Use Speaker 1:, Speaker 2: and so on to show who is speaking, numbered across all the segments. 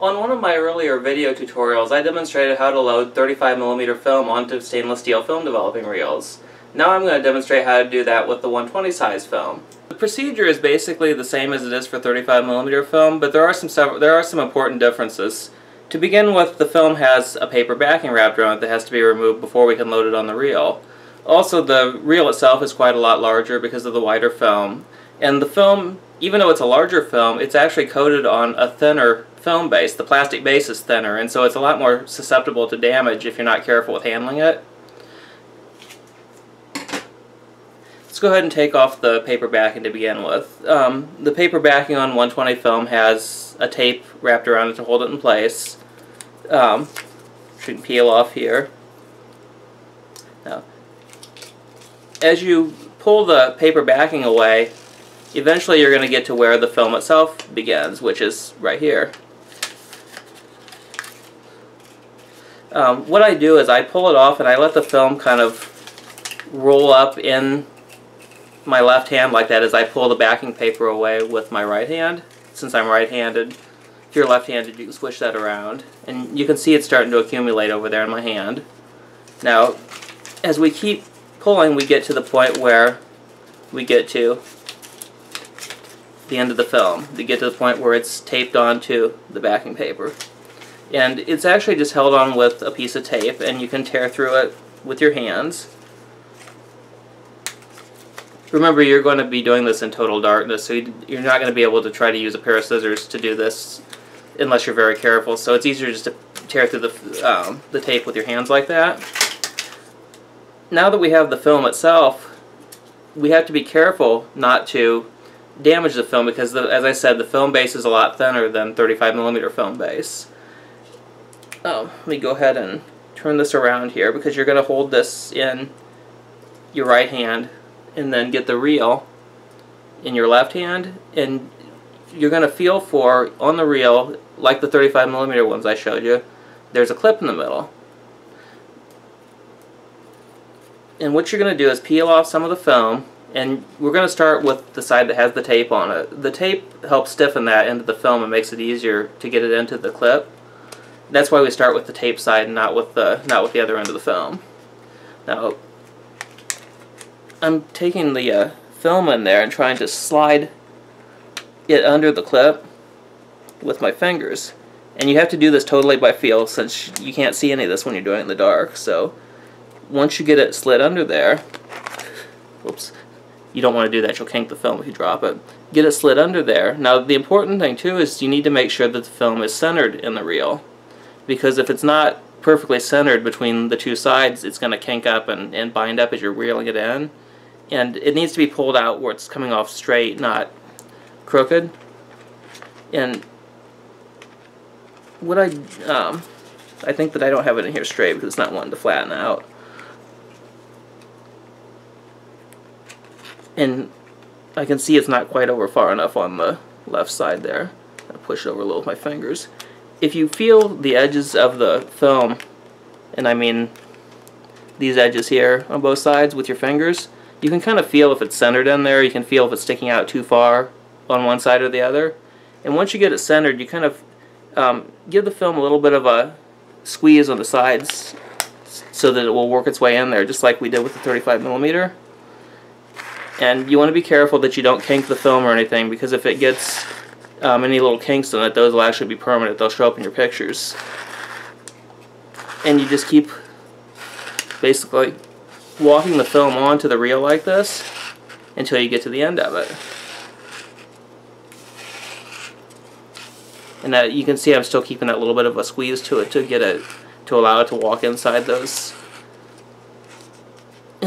Speaker 1: On one of my earlier video tutorials, I demonstrated how to load 35mm film onto stainless steel film developing reels. Now I'm going to demonstrate how to do that with the 120 size film. The procedure is basically the same as it is for 35mm film, but there are some several, there are some important differences. To begin with, the film has a paper backing wrapped around it that has to be removed before we can load it on the reel. Also, the reel itself is quite a lot larger because of the wider film. And the film, even though it's a larger film, it's actually coated on a thinner film base. The plastic base is thinner, and so it's a lot more susceptible to damage if you're not careful with handling it. Let's go ahead and take off the paper backing to begin with. Um, the paper backing on 120 film has a tape wrapped around it to hold it in place. Um, should peel off here. Now, as you pull the paper backing away, eventually you're going to get to where the film itself begins, which is right here. Um, what I do is I pull it off and I let the film kind of roll up in my left hand like that as I pull the backing paper away with my right hand, since I'm right-handed. If you're left-handed, you can switch that around. And you can see it's starting to accumulate over there in my hand. Now, as we keep pulling, we get to the point where we get to the end of the film. We get to the point where it's taped onto the backing paper. And it's actually just held on with a piece of tape, and you can tear through it with your hands. Remember, you're going to be doing this in total darkness, so you're not going to be able to try to use a pair of scissors to do this unless you're very careful. So it's easier just to tear through the, um, the tape with your hands like that. Now that we have the film itself, we have to be careful not to damage the film because, the, as I said, the film base is a lot thinner than 35mm film base. Oh, let me go ahead and turn this around here because you're going to hold this in your right hand and then get the reel in your left hand and you're going to feel for on the reel like the 35 millimeter ones I showed you there's a clip in the middle and what you're going to do is peel off some of the film and we're going to start with the side that has the tape on it the tape helps stiffen that into the film and makes it easier to get it into the clip that's why we start with the tape side and not with the not with the other end of the film now I'm taking the uh, film in there and trying to slide it under the clip with my fingers. And you have to do this totally by feel since you can't see any of this when you're doing it in the dark. So once you get it slid under there, oops, you don't want to do that, you'll kink the film if you drop it. Get it slid under there. Now the important thing too is you need to make sure that the film is centered in the reel. Because if it's not perfectly centered between the two sides, it's going to kink up and, and bind up as you're reeling it in and it needs to be pulled out where it's coming off straight, not crooked. And what I, um, I think that I don't have it in here straight because it's not wanting to flatten out. And I can see it's not quite over far enough on the left side there. I push it over a little with my fingers. If you feel the edges of the film, and I mean these edges here on both sides with your fingers, you can kind of feel if it's centered in there. You can feel if it's sticking out too far on one side or the other. And once you get it centered, you kind of um, give the film a little bit of a squeeze on the sides so that it will work its way in there, just like we did with the 35 millimeter. And you want to be careful that you don't kink the film or anything, because if it gets um, any little kinks in it, those will actually be permanent. They'll show up in your pictures. And you just keep basically walking the film onto the reel like this until you get to the end of it. And that you can see I'm still keeping that little bit of a squeeze to it to get it to allow it to walk inside those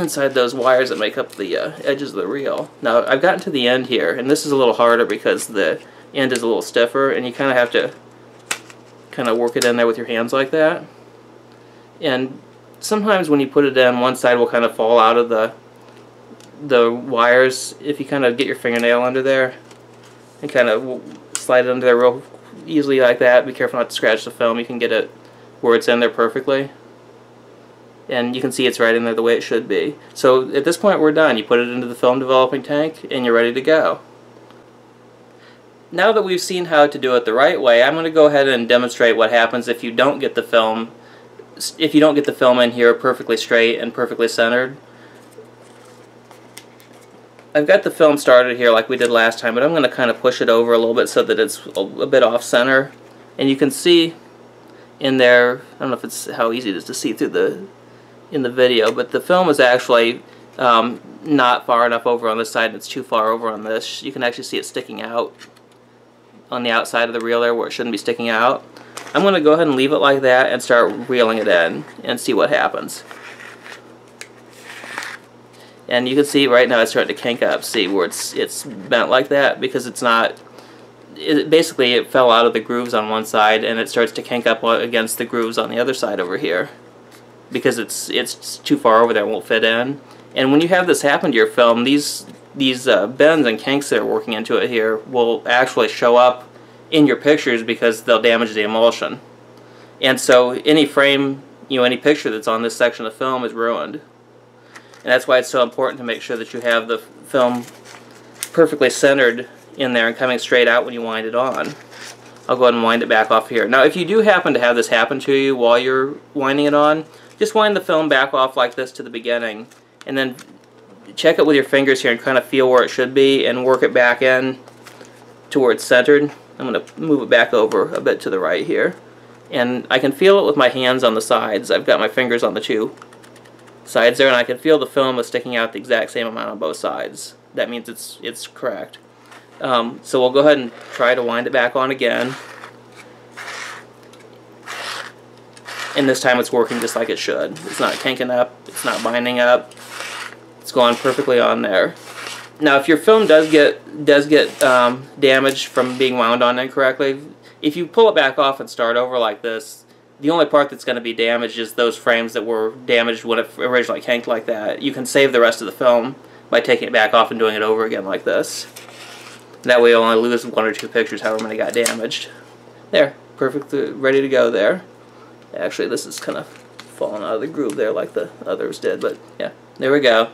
Speaker 1: inside those wires that make up the uh, edges of the reel. Now I've gotten to the end here and this is a little harder because the end is a little stiffer and you kind of have to kind of work it in there with your hands like that. And sometimes when you put it in, one side will kind of fall out of the the wires if you kind of get your fingernail under there and kind of slide it under there real easily like that. Be careful not to scratch the film. You can get it where it's in there perfectly. And you can see it's right in there the way it should be. So at this point we're done. You put it into the film developing tank and you're ready to go. now that we've seen how to do it the right way, I'm going to go ahead and demonstrate what happens if you don't get the film if you don't get the film in here perfectly straight and perfectly centered. I've got the film started here like we did last time, but I'm going to kind of push it over a little bit so that it's a bit off center. And you can see in there, I don't know if it's how easy it is to see through the in the video, but the film is actually um, not far enough over on this side and it's too far over on this. You can actually see it sticking out on the outside of the reel there where it shouldn't be sticking out. I'm going to go ahead and leave it like that and start reeling it in and see what happens. And you can see right now it's starting to kink up. See where it's it's bent like that because it's not. It, basically, it fell out of the grooves on one side and it starts to kink up against the grooves on the other side over here because it's it's too far over there, it won't fit in. And when you have this happen to your film, these these uh, bends and kinks that are working into it here will actually show up in your pictures because they'll damage the emulsion. And so any frame, you know, any picture that's on this section of film is ruined. And that's why it's so important to make sure that you have the film perfectly centered in there and coming straight out when you wind it on. I'll go ahead and wind it back off here. Now if you do happen to have this happen to you while you're winding it on, just wind the film back off like this to the beginning and then check it with your fingers here and kind of feel where it should be and work it back in to where it's centered. I'm going to move it back over a bit to the right here. And I can feel it with my hands on the sides. I've got my fingers on the two sides there and I can feel the film is sticking out the exact same amount on both sides. That means it's, it's correct. Um, so we'll go ahead and try to wind it back on again. And this time it's working just like it should. It's not kinking up, it's not binding up. It's going perfectly on there. Now, if your film does get does get um, damaged from being wound on incorrectly, if you pull it back off and start over like this, the only part that's going to be damaged is those frames that were damaged when it originally kinked like that. You can save the rest of the film by taking it back off and doing it over again like this. That way you'll only lose one or two pictures however many got damaged. There, perfectly ready to go there. Actually, this is kind of falling out of the groove there like the others did, but yeah, there we go.